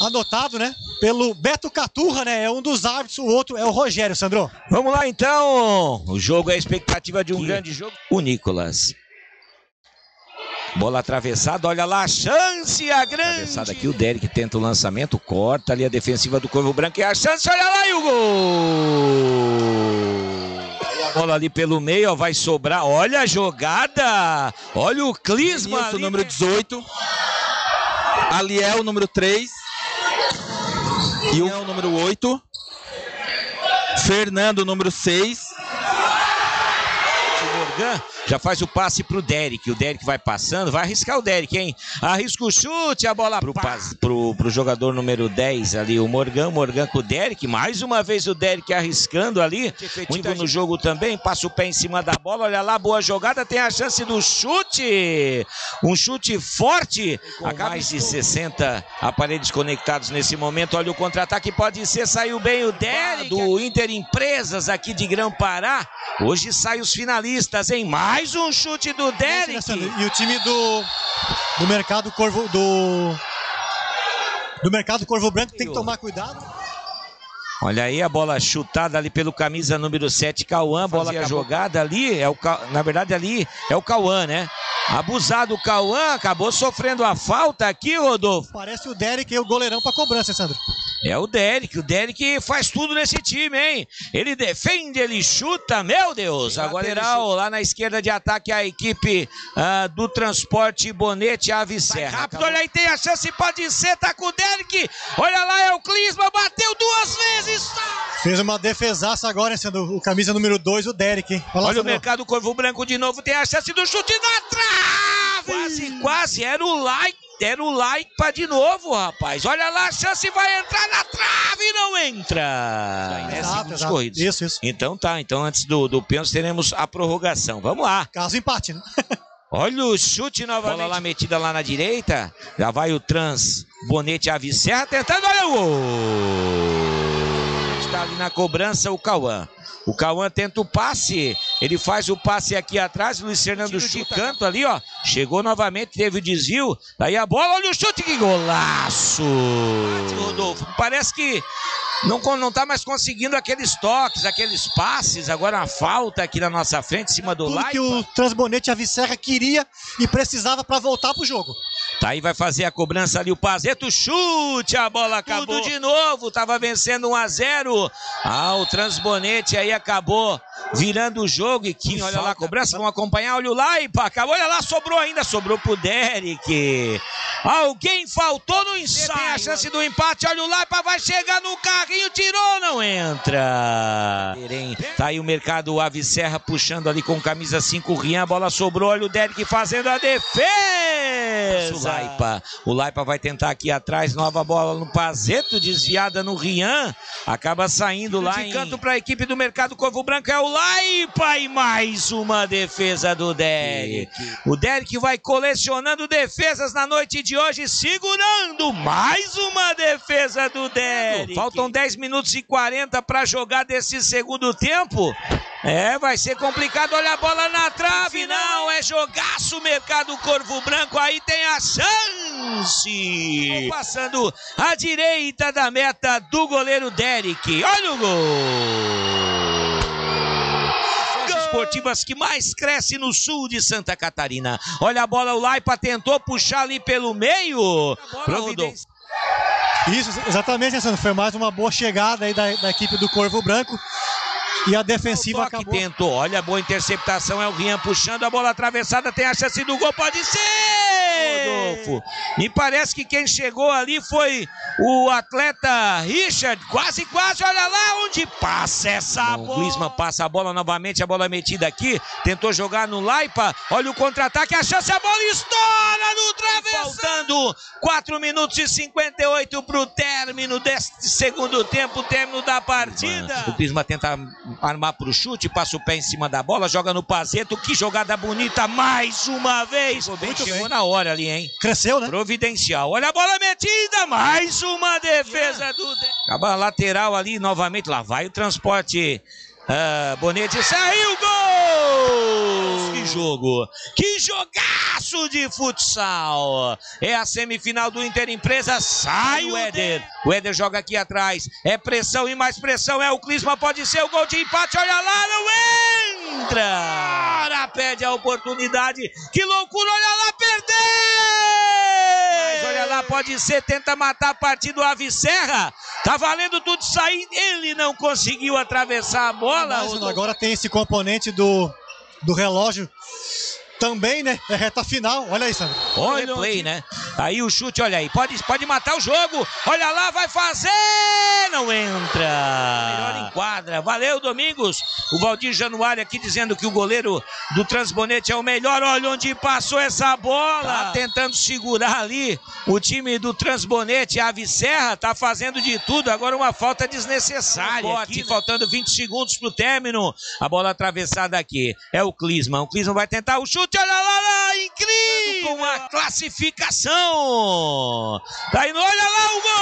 anotado, né? Pelo Beto Caturra, né? É um dos árbitros, o outro é o Rogério, Sandro. Vamos lá então. O jogo é a expectativa de um grande jogo. O Nicolas. Bola atravessada, olha lá a chance, a grande. Atravessada aqui, o Derek tenta o lançamento, corta ali a defensiva do Corvo Branco e a chance, olha lá e o gol! Bola ali pelo meio, ó, vai sobrar. Olha a jogada! Olha o Clisma. Ali, número 18. Aliel, número 3. E o número 8. Fernando, número 6. Morgan já faz o passe pro Derek. O Derek vai passando, vai arriscar o Derek, hein? Arrisca o chute, a bola pro, pro, pro jogador número 10 ali, o Morgan. Morgan com o Derek. Mais uma vez o Derek arriscando ali. Muito no jogo também. Passa o pé em cima da bola. Olha lá, boa jogada. Tem a chance do chute. Um chute forte. Acaba mais de 60 aparelhos conectados nesse momento. Olha o contra-ataque. Pode ser. Saiu bem o Derek. Do Inter Empresas aqui de Grão Pará. Hoje sai os finalistas, hein? Mais um chute do Derek. E o time do, do mercado Corvo do do mercado Corvo Branco tem que tomar cuidado. Olha aí a bola chutada ali pelo camisa número 7, Cauã. Bola jogada ali, é o, na verdade ali é o Cauã, né? Abusado o Cauã, acabou sofrendo a falta aqui, Rodolfo. Parece o Derek e o goleirão para cobrança, Sandro. É o Derek, o Derek faz tudo nesse time, hein? Ele defende, ele chuta, meu Deus! Agora irá lá na esquerda de ataque a equipe uh, do transporte Bonete Ave Serra. Rápido, olha aí, tem a chance, pode ser, tá com o Derek. Olha lá, é o Clisma, bateu duas vezes. Tá. Fez uma defesaça agora, sendo o camisa número 2, o Derek, hein? Olha, olha o mercado Corvo Branco de novo, tem a chance do chute na trave! Quase, quase, era o like Deram o like pra de novo, rapaz. Olha lá, a chance vai entrar na trave e não entra. É, exato, exato. corridos. Isso, isso. Então tá, então antes do, do pênalti teremos a prorrogação. Vamos lá. Caso empate, né? Olha o chute novamente. Bola lá metida lá na direita. Já vai o trans Bonete Ave Serra tentando. Olha o gol. Na cobrança o Cauã. O Cauã tenta o passe. Ele faz o passe aqui atrás. Luiz Fernando chuta canto ali, ó. Chegou novamente, teve o desvio. Daí a bola, olha o chute, que golaço! Rodolfo, parece que não, não tá mais conseguindo aqueles toques, aqueles passes. Agora a falta aqui na nossa frente, em cima do Tudo que o Transbonete Avicerra queria e precisava para voltar pro jogo. Tá aí, vai fazer a cobrança ali o Pazeto, chute, a bola acabou Tudo de novo, tava vencendo 1 a 0. Ah, o Transbonete aí acabou virando o jogo e que olha lá a cobrança, vamos acompanhar, olha o Laipa, acabou, olha lá, sobrou ainda, sobrou pro Derek. Alguém faltou no ensaio. Tem a chance do empate, olha o Laipa, vai chegar no carrinho, tirou, não entra. Tá aí o mercado Ave Serra puxando ali com camisa 5, Rian, a bola sobrou, olha o Derek fazendo a defesa o Laipa. O Laipa vai tentar aqui atrás, nova bola no Pazeto, desviada no Rian. Acaba saindo lá de canto para a equipe do Mercado Corvo Branco. É o Laipa e mais uma defesa do Derek. O Derek vai colecionando defesas na noite de hoje, segurando mais uma defesa do Derek. Faltam 10 minutos e 40 para jogar desse segundo tempo. É, vai ser complicado. Olha a bola na trave. Não, é jogaço mercado Corvo Branco. Aí tem a chance. Passando à direita da meta do goleiro Derek. Olha o gol esportivas que mais cresce no sul de Santa Catarina. Olha a bola, o Laipa tentou puxar ali pelo meio. Providência. Isso, exatamente. Foi mais uma boa chegada aí da, da equipe do Corvo Branco. E a defensiva acabou. tentou. Olha boa interceptação. É o Rian puxando a bola atravessada. Tem a chance do gol. Pode ser! Rodolfo. Me parece que quem chegou ali foi o atleta Richard. Quase, quase. Olha lá onde passa essa Bom, bola. O Guisma passa a bola novamente. A bola metida aqui. Tentou jogar no Laipa. Olha o contra-ataque. A chance. A bola estoura no travessão. Faltando 4 minutos e 58 para o término deste segundo tempo. Término da partida. O Guisma tenta armar para o chute, passa o pé em cima da bola, joga no Pazeto, que jogada bonita mais uma vez. Muito chegou bem. na hora ali, hein? Cresceu, né? Providencial. Olha a bola metida, mais uma defesa yeah. do... Acaba a lateral ali novamente, lá vai o transporte Ah, Bonete saiu, gol! Que jogo! Que jogaço de futsal! É a semifinal do Inter Empresa, sai o Éder. O Éder joga aqui atrás, é pressão e mais pressão, é o Clisma, pode ser o gol de empate, olha lá, não entra! Ora, pede a oportunidade, que loucura, olha lá, perdeu! Mas olha lá, pode ser, tenta matar a partida do Ave Serra, tá valendo tudo sair, ele não conseguiu atravessar a bola. Mas, agora tem esse componente do, do relógio também, né? É reta final. Olha aí, Sandro. Olha o play, né? Aí o chute, olha aí. Pode, pode matar o jogo. Olha lá, vai fazer. Não entra. Melhor em quadra. Valeu, Domingos. O Valdir Januário aqui dizendo que o goleiro do Transbonete é o melhor. Olha onde passou essa bola. Tá tentando segurar ali o time do Transbonete. A Ave Serra tá fazendo de tudo. Agora uma falta desnecessária. Um aqui, né? faltando 20 segundos pro término. A bola atravessada aqui. É o Clisman. O Clisman vai tentar o chute Olha lá, incrível! Com a classificação! Tá indo, olha lá o gol!